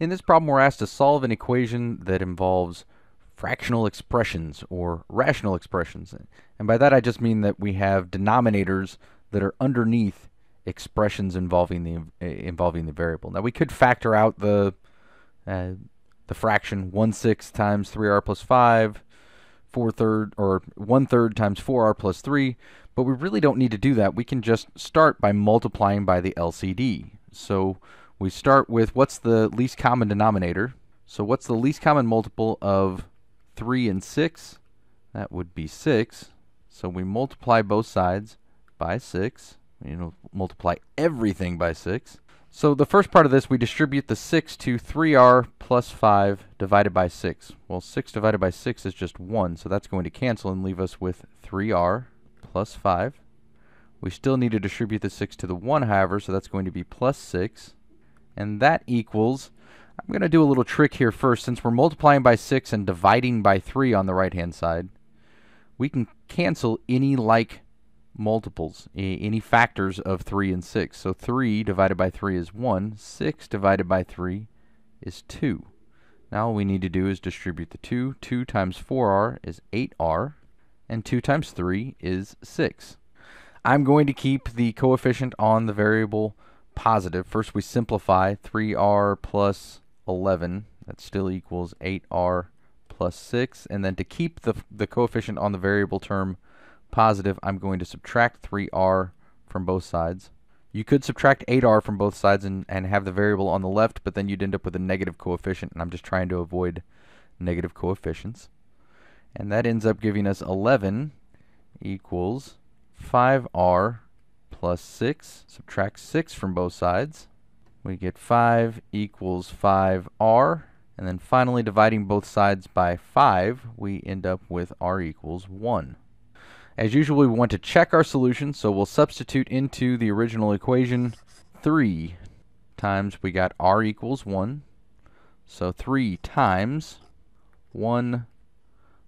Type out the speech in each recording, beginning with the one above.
In this problem, we're asked to solve an equation that involves fractional expressions or rational expressions. And by that, I just mean that we have denominators that are underneath expressions involving the uh, involving the variable. Now we could factor out the uh, the fraction one sixth times three r plus five, four third or one third times four r plus three, but we really don't need to do that. We can just start by multiplying by the LCD. So we start with what's the least common denominator. So what's the least common multiple of 3 and 6? That would be 6. So we multiply both sides by 6. You know, multiply everything by 6. So the first part of this, we distribute the 6 to 3r plus 5 divided by 6. Well, 6 divided by 6 is just 1, so that's going to cancel and leave us with 3r plus 5. We still need to distribute the 6 to the 1, however, so that's going to be plus 6 and that equals, I'm going to do a little trick here first. Since we're multiplying by 6 and dividing by 3 on the right-hand side, we can cancel any like multiples, any factors of 3 and 6. So 3 divided by 3 is 1, 6 divided by 3 is 2. Now all we need to do is distribute the 2. 2 times 4r is 8r, and 2 times 3 is 6. I'm going to keep the coefficient on the variable positive. First we simplify 3r plus 11. That still equals 8r plus 6. And then to keep the, the coefficient on the variable term positive, I'm going to subtract 3r from both sides. You could subtract 8r from both sides and, and have the variable on the left, but then you'd end up with a negative coefficient, and I'm just trying to avoid negative coefficients. And that ends up giving us 11 equals 5r plus 6. Subtract 6 from both sides. We get 5 equals 5r. And then finally, dividing both sides by 5, we end up with r equals 1. As usual, we want to check our solution, so we'll substitute into the original equation 3 times, we got r equals 1. So 3 times 1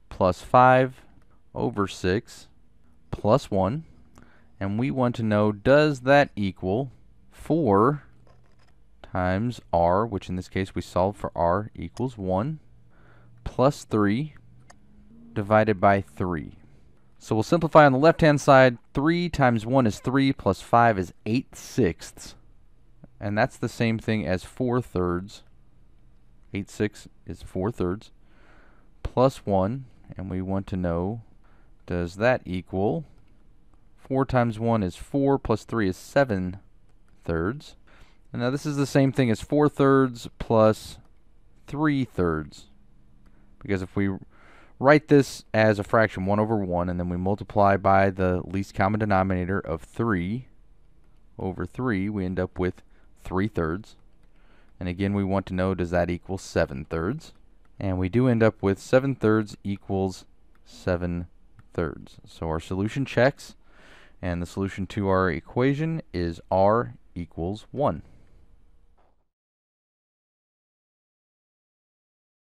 plus 5 over 6 plus 1 and we want to know does that equal 4 times r, which in this case we solve for r equals 1, plus 3 divided by 3. So we'll simplify on the left-hand side. 3 times 1 is 3, plus 5 is 8 sixths. And that's the same thing as 4 thirds. 8 sixths is 4 thirds. Plus 1, and we want to know, does that equal 4 times 1 is 4, plus 3 is 7 thirds. And now this is the same thing as 4 thirds plus 3 thirds. Because if we write this as a fraction 1 over 1, and then we multiply by the least common denominator of 3 over 3, we end up with 3 thirds. And again, we want to know, does that equal 7 thirds? And we do end up with 7 thirds equals 7 thirds. So our solution checks. And the solution to our equation is r equals 1.